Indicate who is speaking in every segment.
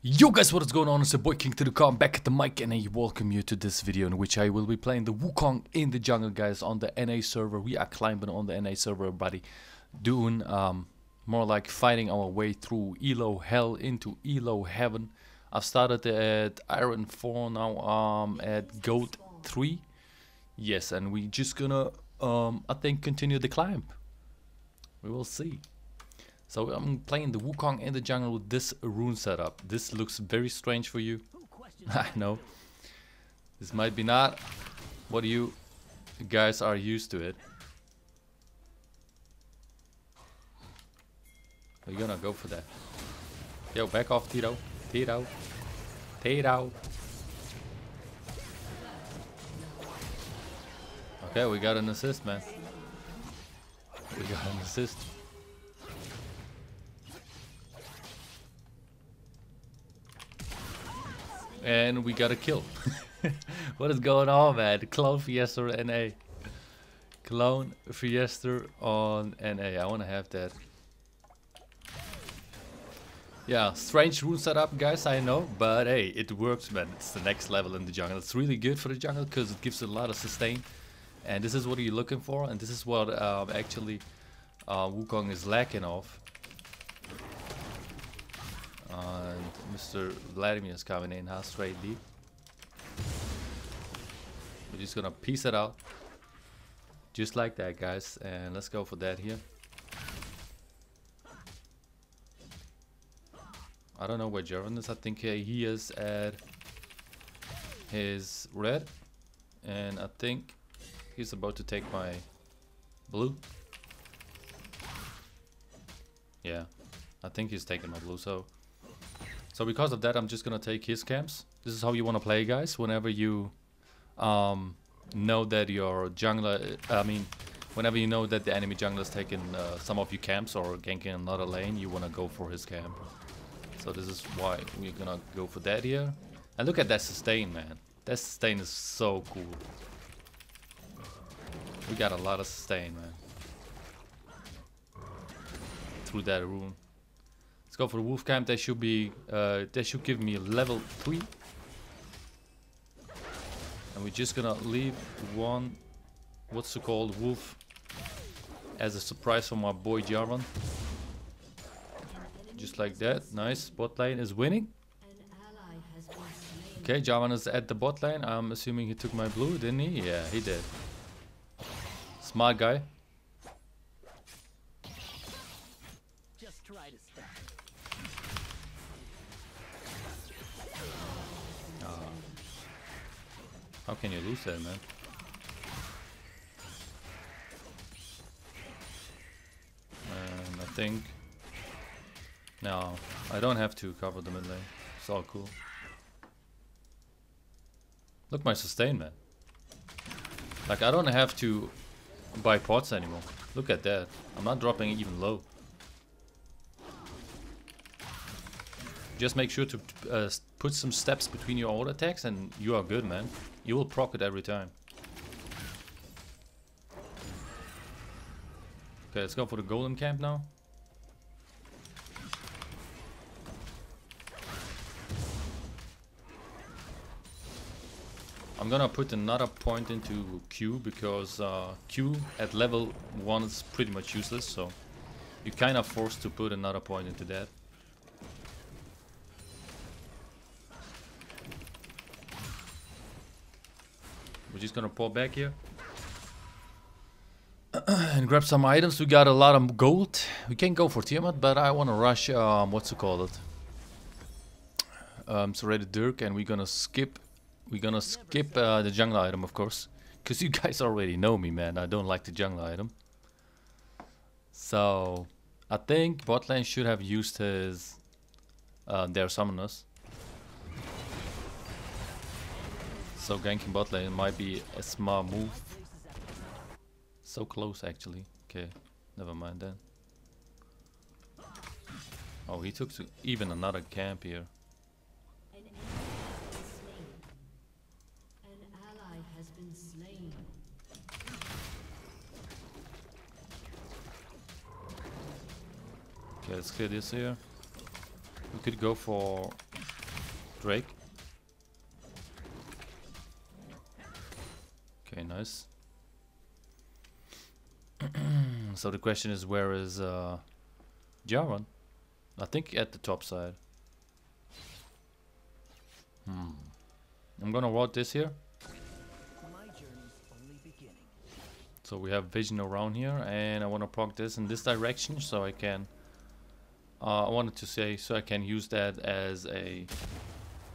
Speaker 1: Yo guys, what is going on? It's your boy King to the car, back at the mic and I welcome you to this video in which I will be playing the Wukong in the jungle guys on the NA server. We are climbing on the NA server buddy, doing um, more like fighting our way through Elo hell into Elo heaven. I've started at Iron 4 now um, at Gold 3. Yes, and we just gonna um, I think continue the climb. We will see. So I'm playing the Wukong in the jungle with this rune setup. This looks very strange for you. I know. This might be not what you guys are used to it. We're gonna go for that. Yo, back off Tito. Tito. Tito. Okay, we got an assist, man. We got an assist. And we got a kill. what is going on, man? Clone Fiesta NA. Clone Fiesta on NA. I want to have that. Yeah, strange rune setup, guys, I know. But hey, it works, man. It's the next level in the jungle. It's really good for the jungle because it gives a lot of sustain. And this is what you're looking for. And this is what um, actually uh, Wukong is lacking of. And Mr. Vladimir is coming in, huh? Straight deep. We're just gonna piece it out. Just like that, guys. And let's go for that here. I don't know where Jarvan is. I think uh, he is at his red. And I think he's about to take my blue. Yeah, I think he's taking my blue. So so because of that, I'm just gonna take his camps. This is how you want to play, guys. Whenever you um, know that your jungler, I mean, whenever you know that the enemy jungler is taking uh, some of your camps or ganking another lane, you want to go for his camp. So this is why we're gonna go for that here. And look at that sustain, man. That sustain is so cool. We got a lot of sustain, man. Through that room. Let's go for the wolf camp. They should be, uh, they should give me level three. And we're just gonna leave one, what's it called, wolf, as a surprise for my boy Jarvan. Just like that. Nice. Bot lane is winning. Okay, Jarvan is at the bot lane. I'm assuming he took my blue, didn't he? Yeah, he did. Smart guy. Ah. How can you lose that, man? And I think... No, I don't have to cover the mid lane. It's all cool. Look my sustain, man. Like, I don't have to buy pots anymore. Look at that. I'm not dropping even low. Just make sure to uh, put some steps between your auto attacks and you are good, man. You will proc it every time. Okay, let's go for the golden camp now. I'm gonna put another point into Q because uh, Q at level 1 is pretty much useless, so you're kind of forced to put another point into that. We're just gonna pull back here. and grab some items. We got a lot of gold. We can go for Tiamat, but I want to rush, um, what's it called? It? Um, Serrated Dirk, and we're gonna skip, we're gonna skip uh, the jungle item, of course. Because you guys already know me, man. I don't like the jungle item. So, I think botlane should have used his, uh, their summoners. So ganking bot lane might be a smart move. So close actually. Okay, never mind then. Oh, he took to even another camp here. Okay, let's clear this here. We could go for Drake. Okay, nice. so the question is, where is uh, Jarvan? I think at the top side. Hmm. I'm gonna ward this here. So we have vision around here, and I want to proc this in this direction, so I can. Uh, I wanted to say so I can use that as a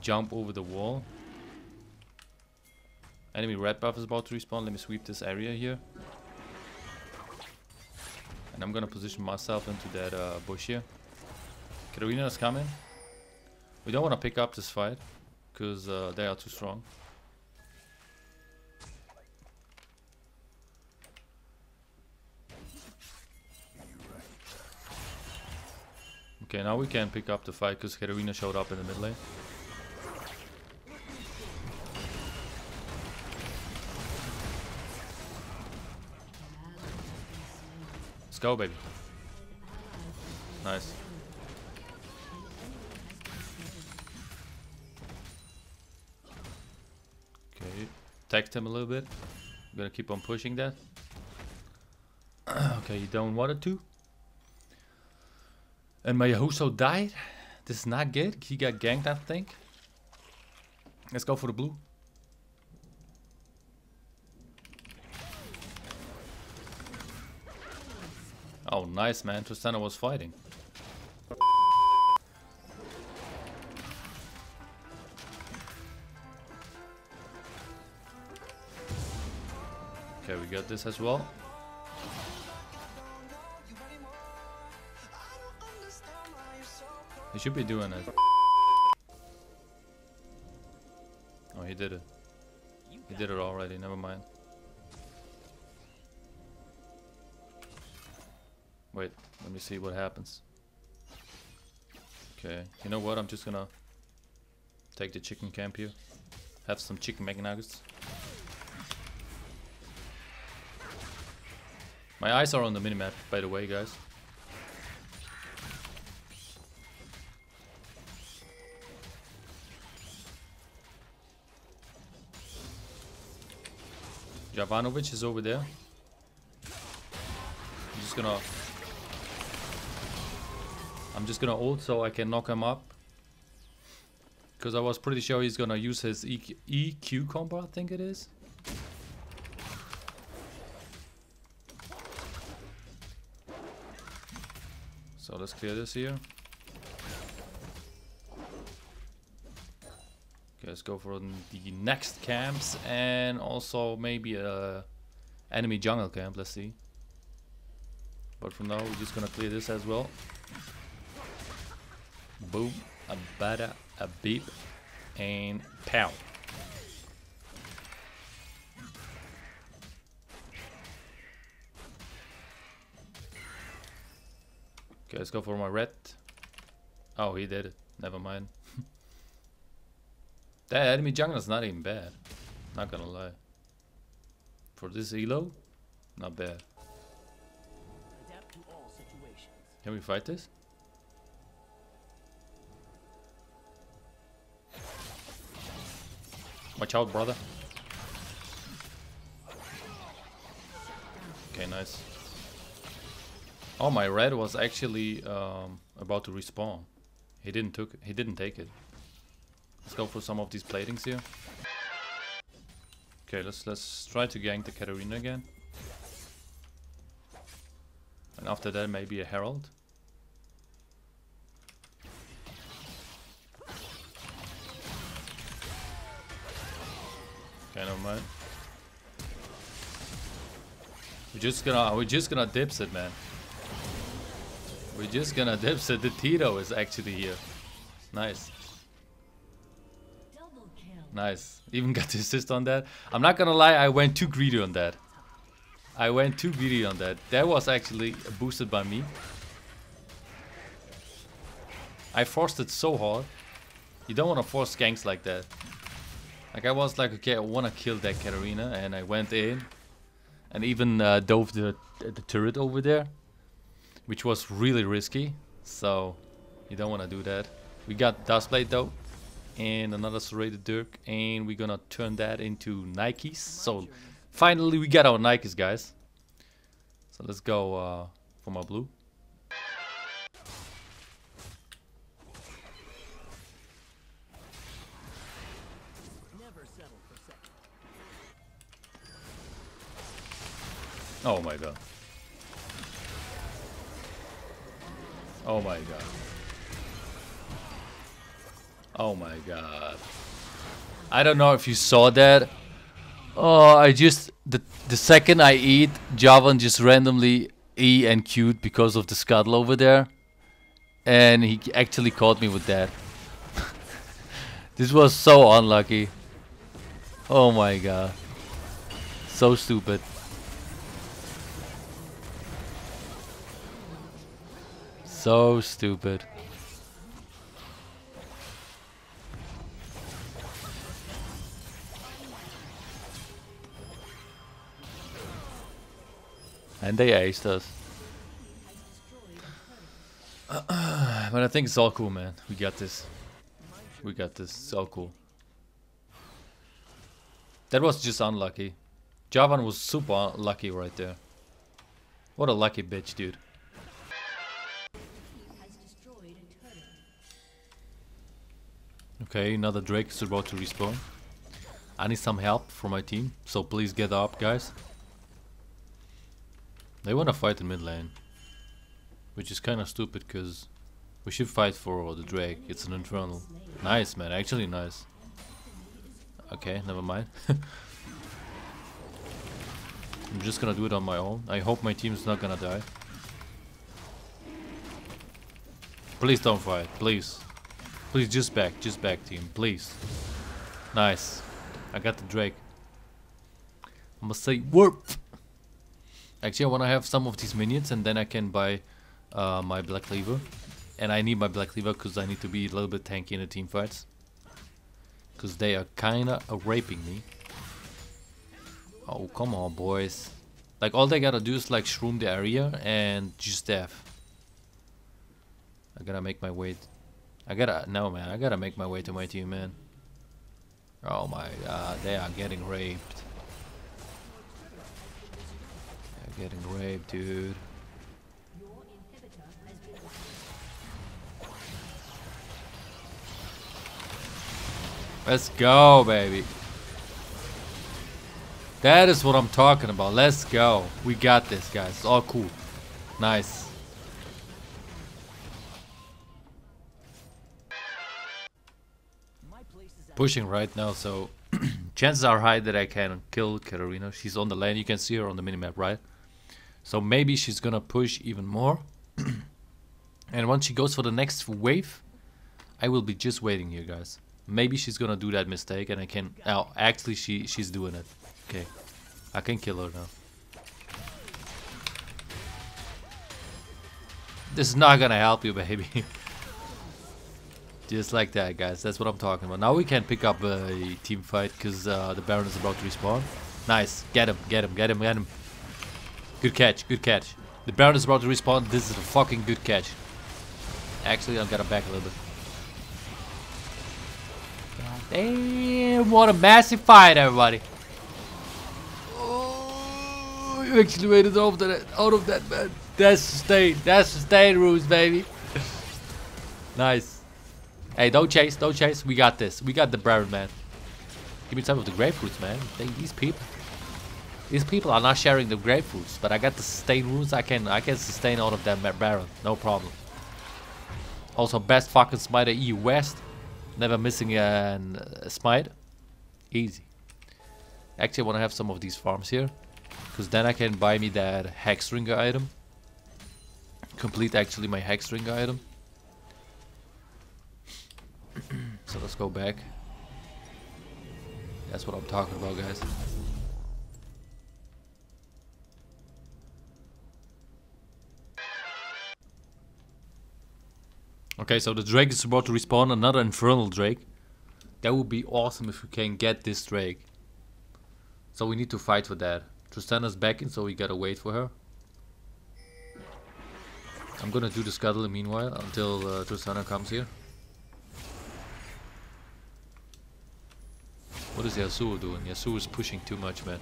Speaker 1: jump over the wall. Enemy red buff is about to respawn. Let me sweep this area here. And I'm gonna position myself into that uh, bush here. Katarina is coming. We don't want to pick up this fight because uh, they are too strong. Okay, now we can pick up the fight because Katarina showed up in the mid lane. Let's go, baby. Nice. Okay, tagged him a little bit. I'm gonna keep on pushing that. okay, you don't want it to. And my Yasuo died. This is not good. He got ganked, I think. Let's go for the blue. Oh, nice, man. Tristana was fighting. Okay, we got this as well. He should be doing it. Oh, he did it. He did it already, never mind. Wait, let me see what happens. Okay, you know what? I'm just gonna take the chicken camp here. Have some chicken McNuggets. My eyes are on the minimap, by the way, guys. Jovanovic is over there. I'm just gonna... I'm just gonna ult so I can knock him up. Because I was pretty sure he's gonna use his EQ, EQ combo, I think it is. So let's clear this here. Okay, let's go for the next camps and also maybe a enemy jungle camp. Let's see. But for now, we're just gonna clear this as well. Boom, a bada, a beep, and pow. Okay, let's go for my red. Oh, he did it. Never mind. That enemy jungle is not even bad. Not gonna lie. For this elo, not bad. Can we fight this? Watch out, brother. Okay, nice. Oh, my red was actually um, about to respawn. He didn't took. He didn't take it. Let's go for some of these platings here. Okay, let's let's try to gank the Katarina again. And after that maybe a Herald. Okay, never mind. We're just gonna we're just gonna dips it man. We're just gonna dips it. The Tito is actually here. Nice. Nice. Even got the assist on that. I'm not gonna lie, I went too greedy on that. I went too greedy on that. That was actually boosted by me. I forced it so hard. You don't want to force ganks like that. Like I was like, okay, I want to kill that Katarina, and I went in, and even uh, dove the the turret over there, which was really risky. So you don't want to do that. We got Dustblade though. And another serrated dirk. And we're gonna turn that into Nikes. So finally we got our Nikes guys. So let's go uh, for my blue. Oh my god. Oh my god. Oh my god. I don't know if you saw that. Oh, I just the the second I eat, Jarvan just randomly E and Q'd because of the scuttle over there. And he actually caught me with that. this was so unlucky. Oh my god. So stupid. So stupid. And they aced us. but I think it's all cool, man. We got this. We got this. It's all cool. That was just unlucky. Jarvan was super lucky right there. What a lucky bitch, dude. Okay, another Drake is about to respawn. I need some help from my team, so please get up, guys. They wanna fight in mid lane. Which is kinda stupid, cause we should fight for the Drake. It's an Infernal. Nice, man. Actually nice. Okay, never mind. I'm just gonna do it on my own. I hope my team's not gonna die. Please don't fight, please. Please, just back, just back, team, please. Nice. I got the Drake. I'm gonna say, warp. Actually, I want to have some of these minions, and then I can buy uh, my Black Cleaver. And I need my Black Cleaver because I need to be a little bit tanky in the team fights. Because they are kinda uh, raping me. Oh, come on, boys. Like, all they gotta do is, like, shroom the area and just death. I gotta make my way I gotta, no man, I gotta make my way to my team, man. Oh my god, they are getting raped. Getting raped, dude. Let's go, baby. That is what I'm talking about. Let's go. We got this, guys. It's all cool. Nice. pushing right now, so chances are high that I can kill Katarina. She's on the lane, you can see her on the minimap, right? So maybe she's gonna push even more. and once she goes for the next wave, I will be just waiting here, guys. Maybe she's gonna do that mistake and I can... Oh, actually she she's doing it. Okay. I can kill her now. This is not gonna help you, baby. Just like that, guys. That's what I'm talking about. Now we can pick up a team fight because uh, the Baron is about to respawn. Nice. Get him, get him, get him, get him. Good catch, good catch. The Baron is about to respawn. This is a fucking good catch. Actually, I'm gonna back a little bit. Damn, what a massive fight, everybody. Oh, you actually made it out of that, out of that man. That's sustain. That's sustain rules, baby. nice. Hey, don't chase, don't chase. We got this. We got the Baron, man. Give me some of the grapefruits, man. They, these people, these people are not sharing the grapefruits, but I got the sustain runes. I can, I can sustain all of them, Baron. No problem. Also, best fucking smiter EU West. Never missing a, a smite. Easy. Actually, I want to have some of these farms here. Because then I can buy me that Hexdrinker item. Complete actually my Hexdrinker item. so let's go back. That's what I'm talking about, guys. Okay, so the Drake is about to respawn, another Infernal Drake. That would be awesome if we can get this Drake. So we need to fight for that. Tristana's back in, so we gotta wait for her. I'm gonna do the scuttle meanwhile until uh, Tristana comes here. What is Yasuo doing? Yasuo is pushing too much, man.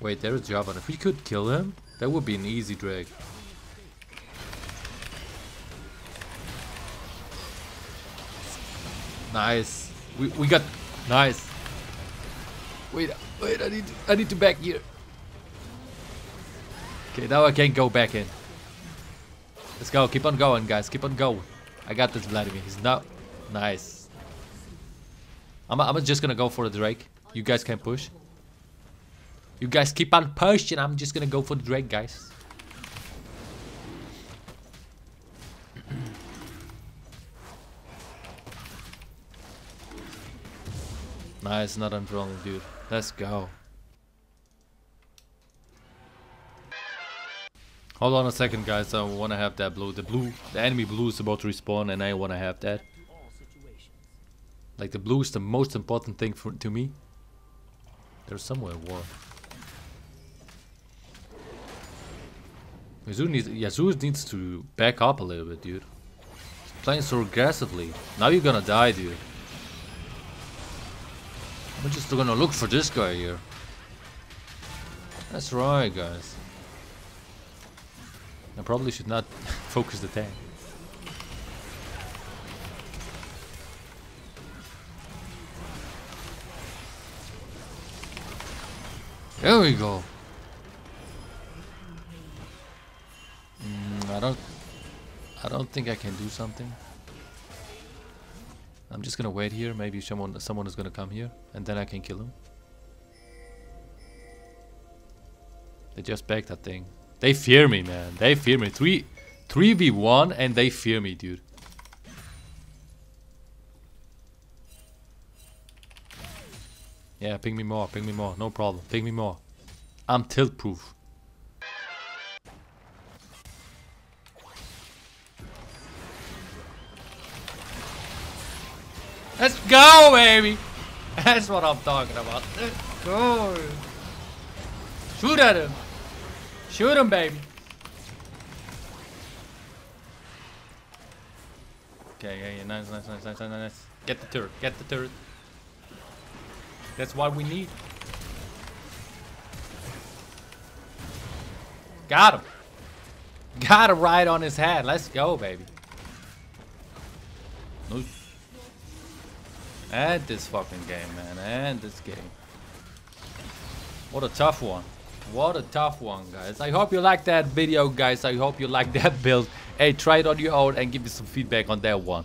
Speaker 1: Wait, there is Jarvan. If we could kill him, that would be an easy drag. Nice. We we got nice. Wait, wait, I need to, I need to back here. Okay, now I can't go back in. Let's go, keep on going guys, keep on going. I got this Vladimir, he's not nice. I'm, I'm just gonna go for the Drake. You guys can push. You guys keep on pushing, I'm just gonna go for the Drake guys. nice, not unwrong, dude. Let's go. Hold on a second, guys. I want to have that blue. The blue, the enemy blue is about to respawn, and I want to have that. Like the blue is the most important thing for to me. There's somewhere war. Yasuo needs, Yasuo needs to back up a little bit, dude. He's playing so aggressively. Now you're gonna die, dude. I'm just gonna look for this guy here. That's right, guys. I probably should not focus the tank. There we go. I don't I don't think I can do something. I'm just gonna wait here. Maybe someone someone is gonna come here, and then I can kill him. They just backed that thing. They fear me, man. They fear me. Three, three v one, and they fear me, dude. Yeah, ping me more, ping me more, no problem. Ping me more. I'm tilt proof. Let's go, baby! That's what I'm talking about. Let's go! Shoot at him! Shoot him, baby! Okay, yeah, yeah, nice, nice, nice, nice, nice, nice. Get the turret, get the turret. That's what we need. Got him. Got him right on his head. Let's go, baby. No. And this fucking game, man. And this game. What a tough one. What a tough one, guys. I hope you liked that video, guys. I hope you liked that build. Hey, try it on your own and give me some feedback on that one.